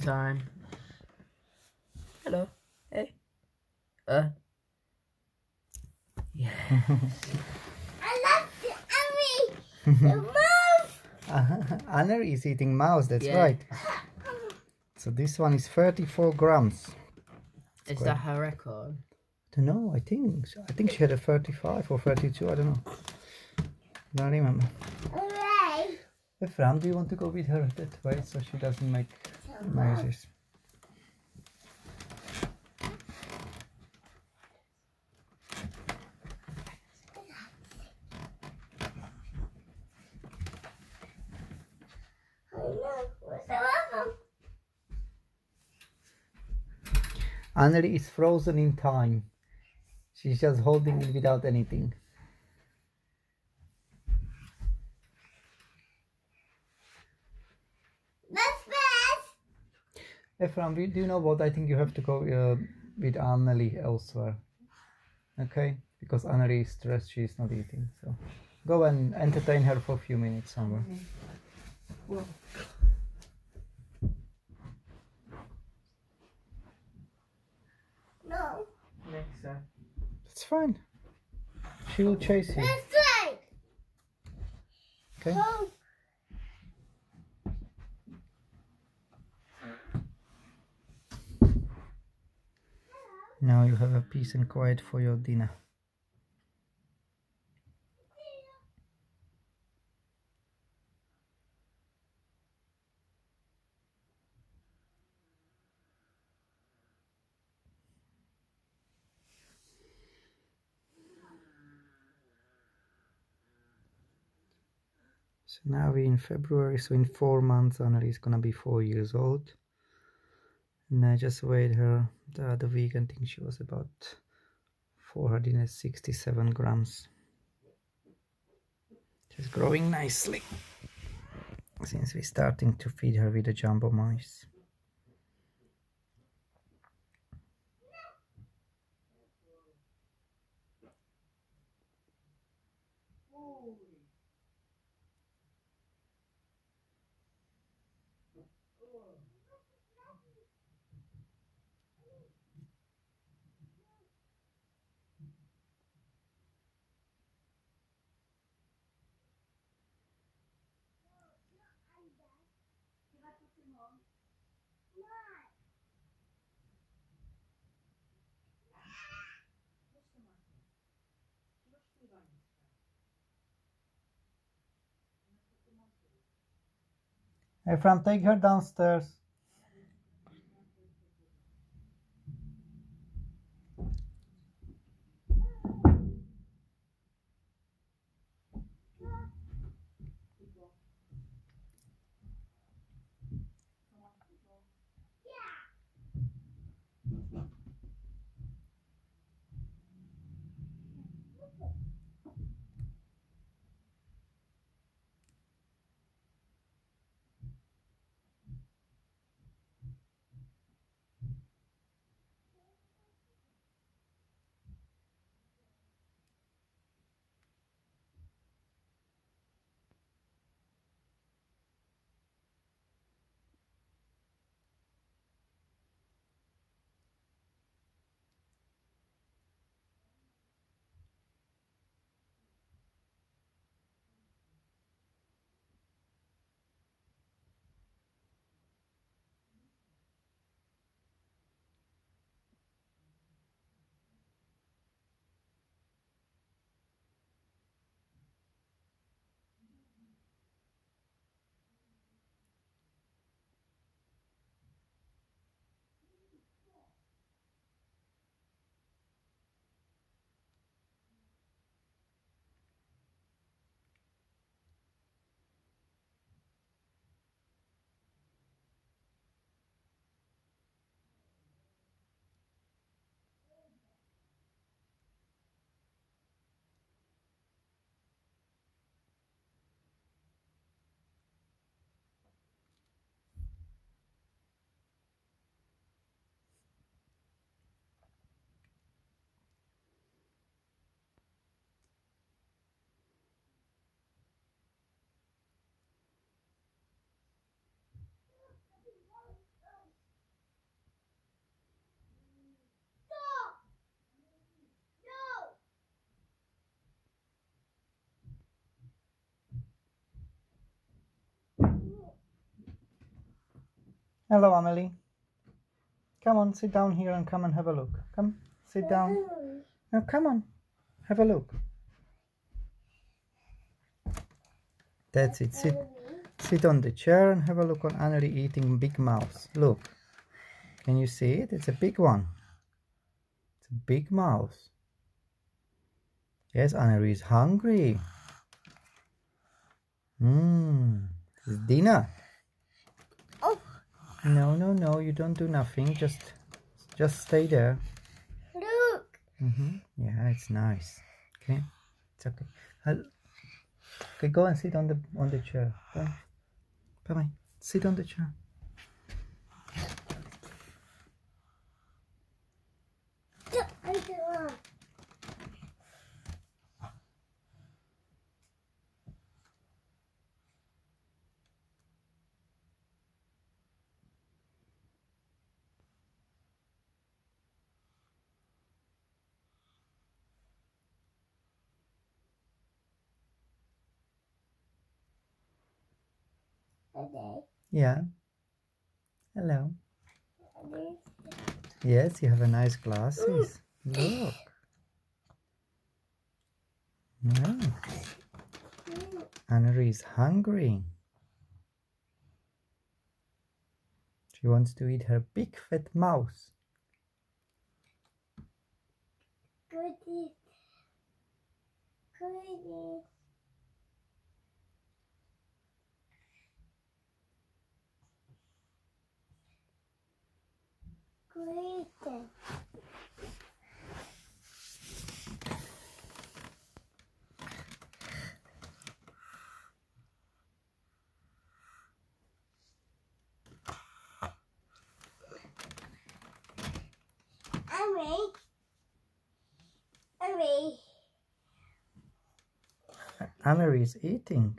time. Hello. Hey. Uh. Yeah. I love the Emmy. The mouse. Anna is eating mouse, that's Yeah. right. So this one is 34 grams. Is great. that her record? I don't know, I think. I think she had a 35 or 32, I don't know. I Don't remember. Hooray. Efram, do you want to go with her that way so she doesn't make Anneli is frozen in time. She's just holding it without anything. Best. Efram, do do you know what? I think you have to go uh, with Anneli elsewhere. Okay? Because Anneli is stressed, she is not eating. So go and entertain her for a few minutes somewhere. No. Next time. That's fine. She will chase you. This way. Okay? Oh. Now you have a peace and quiet for your dinner. So now we're in February, so in four months Anna is gonna be four years old. And I just weighed her the other week and think she was about 467 grams. She's growing nicely since we're starting to feed her with the jumbo mice. Hey Fran, take her downstairs. Hello, Amelie. Come on, sit down here and come and have a look. Come, sit down. Now, come on, have a look. That's it. Sit, sit on the chair and have a look on Annelie eating big mouse. Look, can you see it? It's a big one. It's a big mouse. Yes, Annelie is hungry. Mmm, it's dinner. No, no, no, you don't do nothing. Just, just stay there. Look. Mm-hmm. Yeah, it's nice. Okay, it's okay. I'll... Okay, go and sit on the on the chair. Bye. Bye. Bye. Sit on the chair. Yeah. Hello. Yes, you have a nice glasses. Look. No. Annelie is hungry. She wants to eat her big fat mouse. Goodie. Goodie. Great. Emmy. Is eating.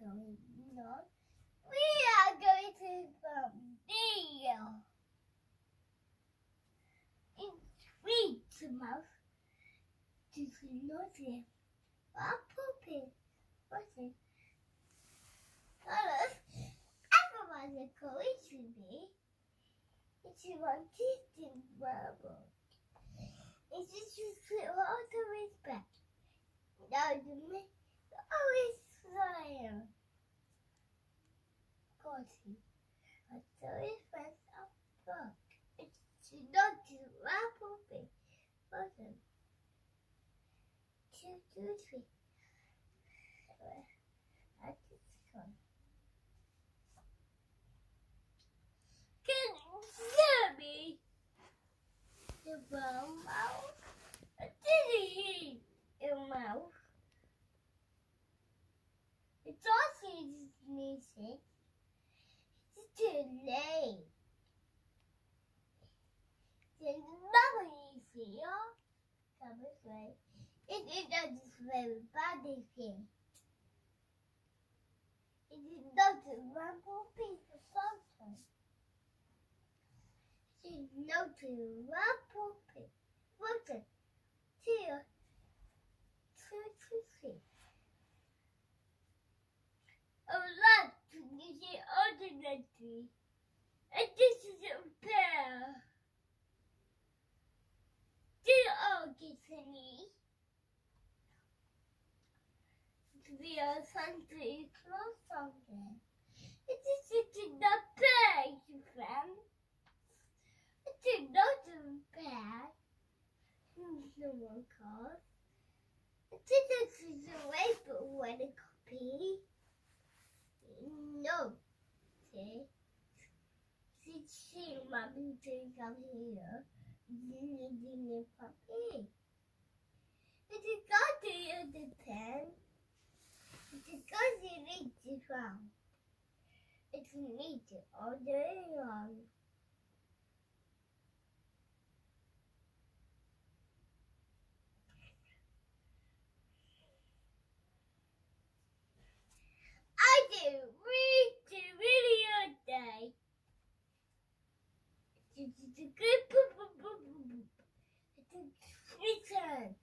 going on, we are going to from there. In sweet mouse, this is not a puppy. It? Colors. Everyone's going to be. It's one teaching bubble. It's just you feel all the respect. Now you always smile. Coffee. But the respect of book. It's not to apple big. Button. Two, two, three. That's one. Can you hear me? The brown mouse. I didn't hear your mouth. It's also missing. It's too late. There's nothing easy, Come this way. It is not just very bad thing. It is not a rumble piece of something. She's no to rumble piece. Listen, two, to see. I would like to use it ordinary. And this is a pair. Do all get me. We are Sunday close them. It is in the page, friend. It is not a bad. No one calls. It is a way for one copy. No. See? See, see, mommy, do come here. You need Ding, puppy. It is got to use the pen. It is got to wrong. It's neat all day long. I do read the video day. It's a good. It's a three times.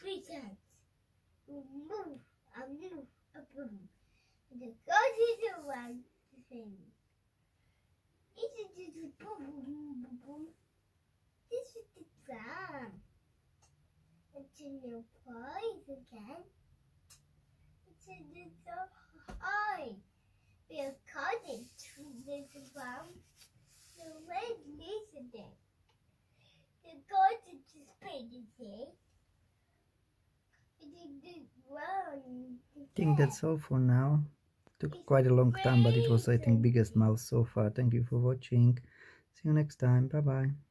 Three. Move, I move, a boom. The God is the one thing. This is a boom. This is the drum. It's in your voice again. It's in the eye. We caught it to the drum. The red listening. The God is painted it. It is the. I think that's all for now. Took quite a long time, but it was, I think, biggest mouse so far. Thank you for watching. See you next time. Bye bye.